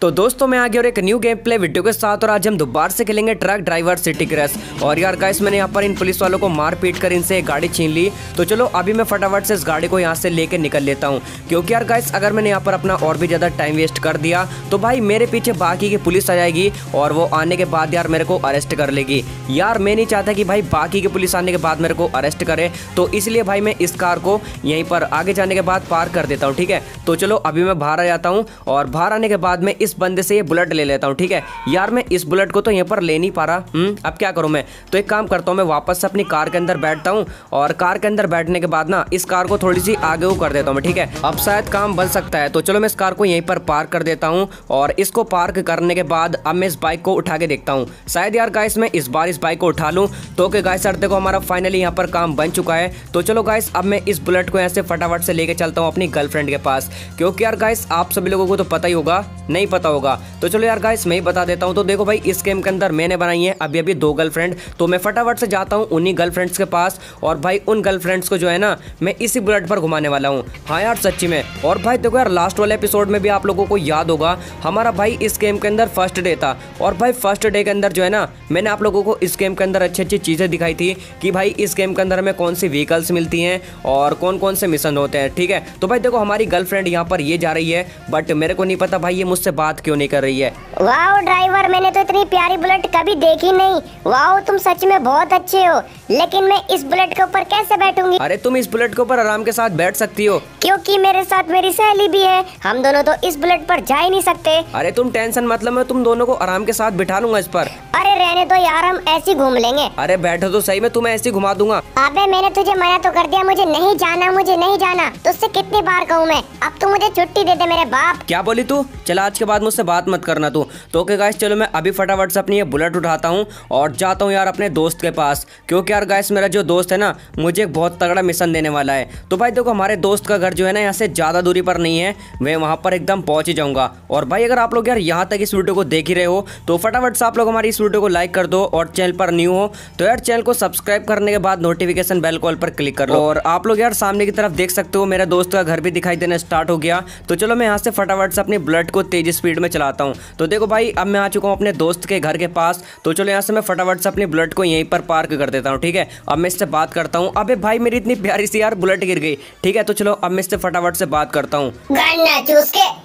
तो दोस्तों मैं आ गया और एक न्यू गेम प्ले वीडियो के साथ और आज हम दोबारा से खेलेंगे ट्रक ड्राइवर सिटी क्रैश और यार गाइस मैंने यहाँ पर इन पुलिस वालों को मार पीट कर इनसे गाड़ी छीन ली। तो चलो, अभी मैं फटाफट से इस गाड़ी को यहाँ से लेके निकल लेता हूँ। क्योंकि यार गाइस अगर मैंने यहाँ पर अपना और भी ज़्यादा टाइम वेस्ट कर दिया तो भाई मेरे पीछे बाकी की पुलिस आ जाएगी और वो आने के बाद यार मेरे को अरेस्ट कर लेगी। यार, मैं नहीं चाहता कि भाई बाकी की पुलिस आने के बाद मेरे को अरेस्ट करे। तो इसलिए भाई मैं इस कार को यहीं पर आगे जाने के बाद पार कर देता हूँ, ठीक है? तो चलो, अभी मैं बाहर आ जाता हूँ और बाहर आने के बाद में इस बंदे से ये बुलेट ले लेता हूँ, ठीक है? यार, मैं इस बुलेट को तो यहाँ पर ले नहीं पा रहा। हम्म अब क्या करूँ मैं? तो एक काम करता हूँ, मैं वापस से अपनी कार के अंदर बैठता हूँ और कार के अंदर बैठने के बाद ना, इस कार को थोड़ी सी आगे वो कर देता हूँ ठीक है? अब शायद काम बन सकता है। तो चलो, मैं इस कार को यहीं पर पार्क कर देता हूँ और इसको पार्क करने के बाद अब मैं इस बाइक को उठा के देखता हूँ। शायद यार गाइस मैं इस बार इस बाइक को उठा लूँ। तो कि गाइस सर देखो, हमारा फाइनली यहाँ पर काम बन चुका है। तो चलो गाइस अब मैं इस बुलेट को यहाँ से फटाफट से लेके चलता हूँ अपनी गर्लफ्रेंड के पास। क्योंकि यार गाइस आप सभी लोगों को तो पता ही होगा, नहीं होगा। तो चलो यार गाइस मैं ही बता देता हूँ। तो देखो भाई, इस गेम के अंदर मैंने बनाई है अभी अभी दो गर्लफ्रेंड तो मैं फटाफट से जाता हूँ उन्हीं गर्लफ्रेंड्स के पास और भाई उन गर्लफ्रेंड्स को जो है ना, मैं इसी बुलेट पर घुमाने वाला हूँ। हाँ यार, सच्ची में। और भाई देखो यार लास्ट वाले एपिसोड में भी आप लोगों को याद होगा, हमारा भाई इस गेम के अंदर फ़र्स्ट डे था। और भाई फ़र्स्ट डे के अंदर जो है ना, मैंने आप लोगों को इस गेम के अंदर अच्छी अच्छी चीज़ें दिखाई थी कि भाई इस गेम के अंदर हमें कौन सी व्हीकल्स मिलती हैं और कौन कौन से मिशन होते हैं, ठीक है? तो भाई देखो, हमारी गर्लफ्रेंड यहाँ पर ये जा रही है बट मेरे को नहीं पता भाई, ये मुझसे बात क्यों नहीं कर रही है? वाह ड्राइवर मैंने तो इतनी प्यारी बुलेट कभी देखी नहीं। वाह तुम सच में बहुत अच्छे हो। लेकिन मैं इस बुलेट के ऊपर कैसे बैठूँगी? अरे तुम इस बुलेट के ऊपर आराम के साथ बैठ सकती हो। क्योंकि मेरे साथ मेरी सहेली भी है। हम दोनों तो इस बुलेट पर जा ही नहीं सकते। अरे तुम टेंशन मतलब मैं तुम दोनों को आराम के साथ बिठा लूँगा इस पर। अरे रहने तो यार हम ऐसी घूम लेंगे। अरे बैठो तो सही में तुम्हें ऐसी घुमा दूँगा। अबे मैंने तुझे मना तो कर दिया मुझे नहीं जाना मुझे नहीं जाना। तुझसे कितनी बार कहूँ मैं? अब तू मुझे छुट्टी दे दे मेरे बाप। क्या बोली तू? चला आज के बाद मुझसे बात मत करना तू। तो ओके गाइस चलो मैं अभी फटाफट से अपनी ये बुलेट उठाता हूँ और जाता हूँ यार अपने दोस्त के पास। क्योंकि यार गाइस मेरा जो दोस्त है ना, मुझे एक बहुत तगड़ा मिशन देने वाला है। तो भाई देखो, हमारे दोस्त का घर जो है ना, यहाँ से ज़्यादा दूरी पर नहीं है। मैं वहाँ पर एकदम पहुँच ही जाऊँगा। और भाई, अगर आप लोग यार यहाँ तक इस वीडियो को देख ही रहे हो तो फटाफट से आप लोग हमारी इस वीडियो को लाइक कर दो और चैनल पर न्यू हो। तो यार चैनल को सब्सक्राइब करने के बाद नोटिफिकेशन बेल कॉल पर क्लिक कर लो। और आप लोग यार सामने की तरफ़ देख सकते हो, मेरे दोस्त का घर भी दिखाई देना स्टार्ट हो गया। तो चलो मैं यहाँ से फटाफट से अपनी ब्लड को तेज स्पीड में चलाता हूँ। तो देखो भाई, अब मैं आ चुका हूँ अपने दोस्त के घर के पास तो चलो यहाँ से मैं फटाफट से अपनी बुलेट को यहीं पर पार्क कर देता हूँ, ठीक है? अब मैं इससे बात करता हूँ। अबे भाई, मेरी इतनी प्यारी सी यार बुलेट गिर गई, ठीक है? तो चलो अब मैं इससे फटाफट से बात करता हूँ।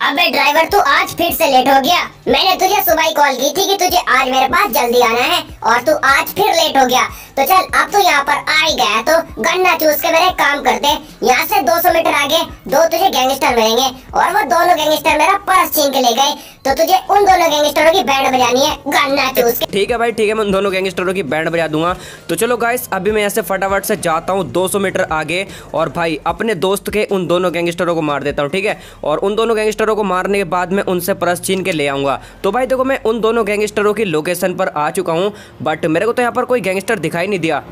अबे ड्राइवर, तू आज फिर से लेट हो गया। मैंने तुझे सुबह ही कॉल की थी कि तुझे आज मेरे पास जल्दी आना है, और तू आज फिर लेट हो गया। तो चल, अब तू यहाँ पर आ ही गया तो गन्ना चूस के मेरे काम करते यहाँ से 200 दो तुझे गैंगस्टर मिलेंगे और वो दोनों गैंगस्टर मेरा पर्स छीन के ले गए। तो तुझे उन दोनों गैंगस्टरों की बैंड बजानी है गन्ना चूस के ठीक है भाई ठीक है मैं उन दोनों गैंगस्टरों की बैंड बजा दूँगा। तो चलो गाइस अभी मैं ऐसे फटाफट से जाता हूँ दो सौ मीटर आगे और भाई अपने दोस्त के उन दोनों गैंगस्टरों को मार देता हूँ ठीक है? और उन दोनों गैंगस्टरों को मारने के बाद मैं उनसे पर्स छीन के ले आऊँगा। तो भाई देखो मैं उन दोनों गैंगस्टरों की लोकेशन पर आ चुका हूँ बट मेरे को तो यहाँ पर कोई गैंगस्टर दिखाई नहीं दिया।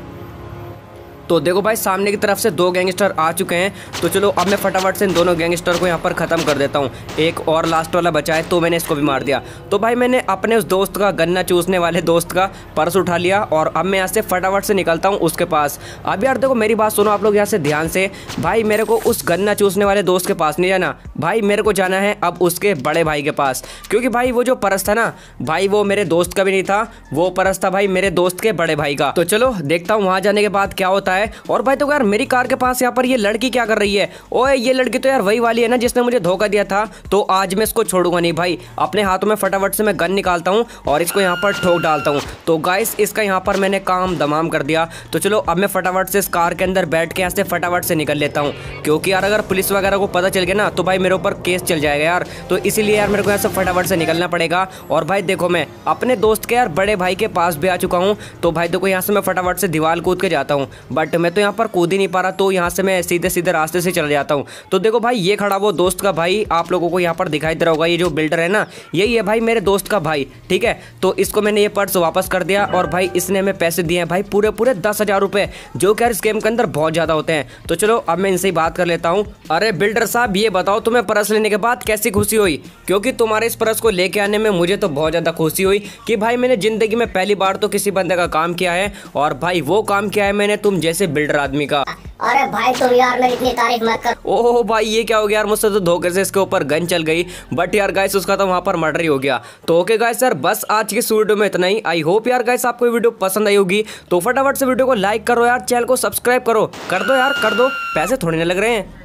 तो देखो भाई, सामने की तरफ़ से दो गैंगस्टर आ चुके हैं। तो चलो, अब मैं फटाफट से इन दोनों गैंगस्टर को यहाँ पर ख़त्म कर देता हूँ। एक और लास्ट वाला बचा है तो मैंने इसको भी मार दिया। तो भाई, मैंने अपने उस दोस्त का, गन्ना चूसने वाले दोस्त का पर्स उठा लिया और अब मैं यहाँ से फटाफट से निकलता हूँ उसके पास। अब यार, देखो, मेरी बात सुनो आप लोग यहाँ से ध्यान से। भाई, मेरे को उस गन्ना चूसने वाले दोस्त के पास नहीं जाना। भाई, मेरे को जाना है अब उसके बड़े भाई के पास। क्योंकि भाई, वो जो परस था ना, भाई, वो मेरे दोस्त का भी नहीं था। वो परस था भाई मेरे दोस्त के बड़े भाई का। तो चलो, देखता हूँ वहाँ जाने के बाद क्या होता है। है। और भाई तो यार, मेरी कार के पास यहाँ पर ये लड़की क्या कर रही है? ओए, ये लड़की तो यार वही वाली है ना जिसने मुझे धोखा दिया था। तो आज मैं इसको छोड़ूँगा नहीं भाई। अपने हाथों में फटाफट से मैं गन निकालता हूँ और इसको यहाँ पर ठोक डालता हूँ। तो गाइस इसका यहाँ पर मैंने काम दमाम कर दिया। तो चलो, अब मैं फटाफट से इस कार के अंदर बैठ के यहाँ से फटाफट से निकल लेता हूँ। क्योंकि यार, अगर पुलिस वगैरह को पता चल गया ना तो भाई मेरे ऊपर केस चल जाएगा यार। तो इसीलिए यार मेरे को यहाँ से फटाफट से निकलना पड़ेगा। और भाई देखो मैं, अपने दोस्त के यार बड़े भाई के पास भी आ चुका हूँ। तो भाई देखो, यहाँ से मैं फटाफट से दीवार कूद के जाता हूँ। बट मैं तो यहाँ पर कूद ही नहीं पा रहा तो यहाँ से मैं सीधे सीधे रास्ते से चले जाता हूँ। तो देखो भाई, ये खड़ा वो दोस्त का भाई आप लोगों को यहाँ पर दिखाई दे रहा होगा, ये जो बिल्डर है ना, यही है भाई मेरे दोस्त का भाई, ठीक है? तो इसको मैंने ये पर्स वापस कर दिया और भाई इसने हमें पैसे दिए हैं भाई पूरे पूरे दस हज़ार रुपये जो कि इस गेम के अंदर बहुत ज़्यादा होते हैं। तो चलो, अब मैं इनसे ही बात कर लेता हूँ। अरे बिल्डर साहब, ये बताओ तुम्हें पर्स लेने के बाद कैसी खुशी हुई? क्योंकि तुम्हारे इस पर्स को लेके आने में मुझे तो बहुत ज़्यादा खुशी हुई कि भाई मैंने ज़िंदगी में पहली बार तो किसी बंदे का काम किया है और भाई वो काम किया है मैंने, तुम जैसे बिल्डर आदमी का। अरे भाई तुम यार मेरी इतनी तारीफ़ मत कर। ओह भाई ये क्या हो गया यार? मुझसे तो धोखे से इसके ऊपर गन चल गई। बट यार गाइस उसका तो वहाँ पर मर्डर ही हो गया। तो ओके गाइस यार बस आज की इस वीडियो में इतना ही। आई होप यार गाइस आपको वीडियो पसंद आई होगी। तो फटाफट से वीडियो को लाइक करो यार चैनल को सब्सक्राइब करो। कर दो यार कर दो। पैसे थोड़े ना लग रहे हैं।